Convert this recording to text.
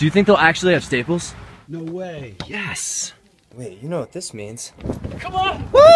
Do you think they'll actually have staples? No way. Yes. Wait, you know what this means? Come on! Woo!